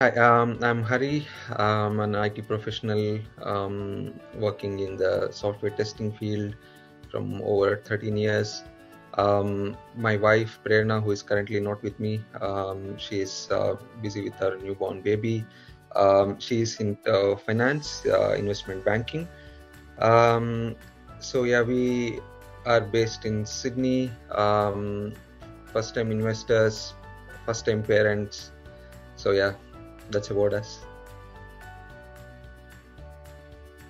Hi, um, I'm Hari. I'm an IT professional um, working in the software testing field from over 13 years. Um, my wife, Prerna, who is currently not with me, um, she is uh, busy with her newborn baby. Um, she is in uh, finance, uh, investment banking. Um, so, yeah, we are based in Sydney. Um, first time investors, first time parents. So, yeah, that's about us.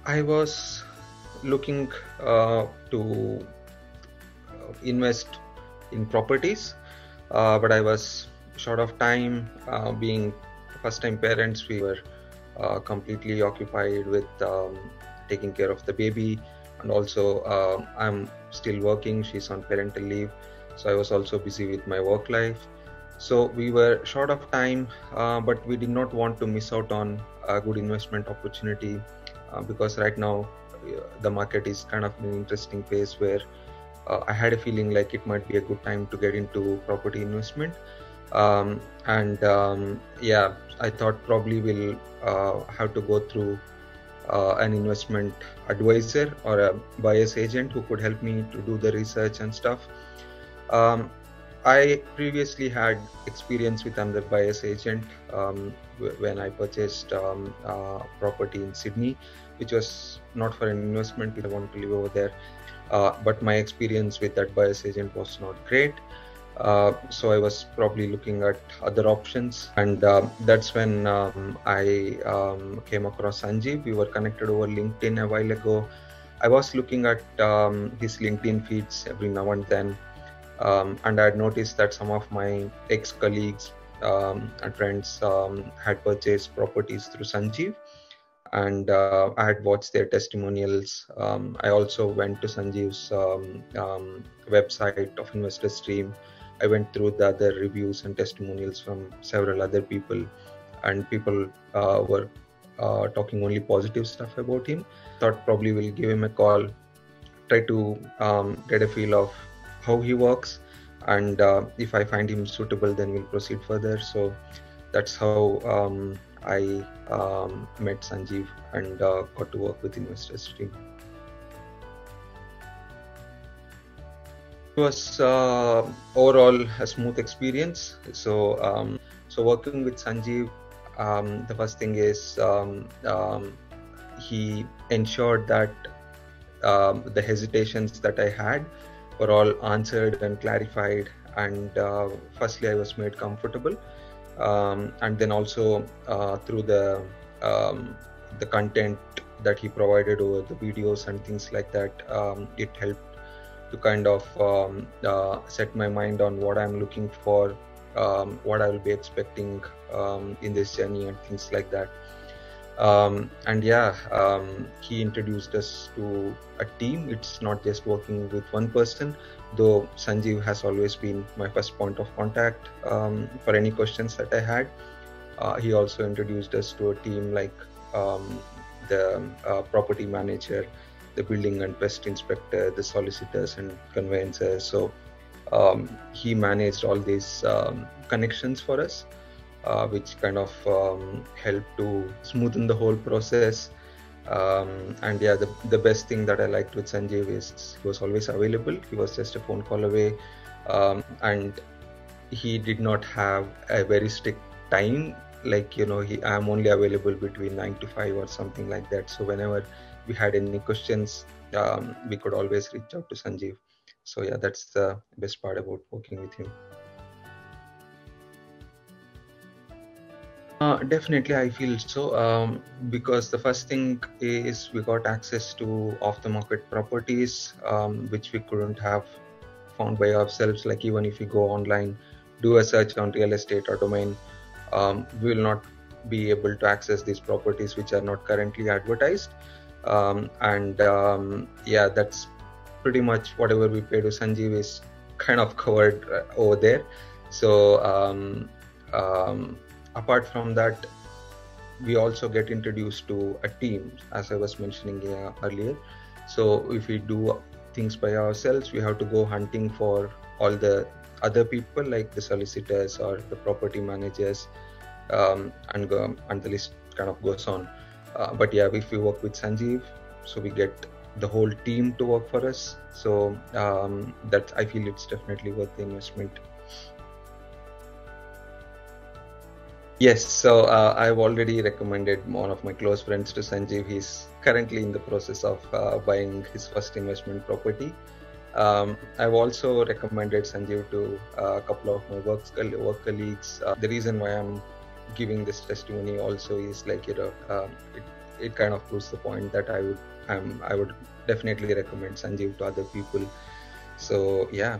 I was looking uh, to uh, invest in properties, uh, but I was short of time. Uh, being first time parents, we were uh, completely occupied with um, taking care of the baby, and also uh, I'm still working. She's on parental leave, so I was also busy with my work life so we were short of time, uh, but we did not want to miss out on a good investment opportunity uh, because right now uh, the market is kind of an interesting phase where uh, I had a feeling like it might be a good time to get into property investment. Um, and um, yeah, I thought probably we'll uh, have to go through an investment advisor or a buyer's agent who could help me to do the research and stuff. Um, I previously had experience with another buyer's agent um, when I purchased um, property in Sydney, which was not for an investment. I wanted to live over there, uh, but my experience with that buyer's agent was not great. Uh, so I was probably looking at other options, and uh, that's when um, I um, came across Sanjeev. We were connected over LinkedIn a while ago. I was looking at um, his LinkedIn feeds every now and then um, and I had noticed that some of my ex colleagues um, and friends um, had purchased properties through Sanjeev, and uh, I had watched their testimonials. Um, I also went to Sanjeev's um, um, website of Investors Dream. I went through the other reviews and testimonials from several other people, and people uh, were uh, talking only positive stuff about him. Thought probably we'll give him a call, try to get a feel of how he works and uh, if i find him suitable then we'll proceed further. So that's how um, i um, met sanjeev and uh, got to work with Investors Dream. It was uh, overall a smooth experience. So um, so working with sanjeev um, the first thing is um, um, he ensured that the hesitations that i had were all answered and clarified. And uh, firstly, I was made comfortable, um, and then also uh, through the um, the content that he provided over the videos and things like that, um, it helped to kind of um, uh, set my mind on what I'm looking for, um, what I will be expecting um, in this journey, and things like that. Um, and yeah um, he introduced us to a team. It's not just working with one person though sanjeev has always been my first point of contact um, for any questions that i had. Uh, he also introduced us to a team like um, the uh, property manager the building and pest inspector the solicitors and conveyancers so um, he managed all these um, connections for us uh, which kind of um, helped to smoothen the whole process. Um, and yeah, the, the best thing that I liked with Sanjeev is he was always available. He was just a phone call away, um, and he did not have a very strict time. Like you know, he I'm only available between nine to five or something like that. So whenever we had any questions, um, we could always reach out to Sanjeev. So yeah, that's the best part about working with him. Definitely, I feel so um, because the first thing is we got access to off the market properties um, which we couldn't have found by ourselves. Like, even if you go online, do a search on real estate or domain, um, we will not be able to access these properties which are not currently advertised. Um, and um, yeah, that's pretty much whatever we pay to Sanjeev is kind of covered uh, over there. So, um, apart from that we also get introduced to a team as i was mentioning earlier so if we do things by ourselves we have to go hunting for all the other people like the solicitors or the property managers um, and go, and the list kind of goes on. Uh, but yeah, if we work with Sanjeev, so we get the whole team to work for us. So um, that I feel it's definitely worth the investment. Yes, so uh, I've already recommended one of my close friends to Sanjeev. He's currently in the process of uh, buying his first investment property. Um, I've also recommended Sanjeev to uh, a couple of my work, work colleagues. Uh, the reason why I'm giving this testimony also is like you know um, it, it kind of proves the point that I would I'm, I would definitely recommend Sanjeev to other people. So yeah,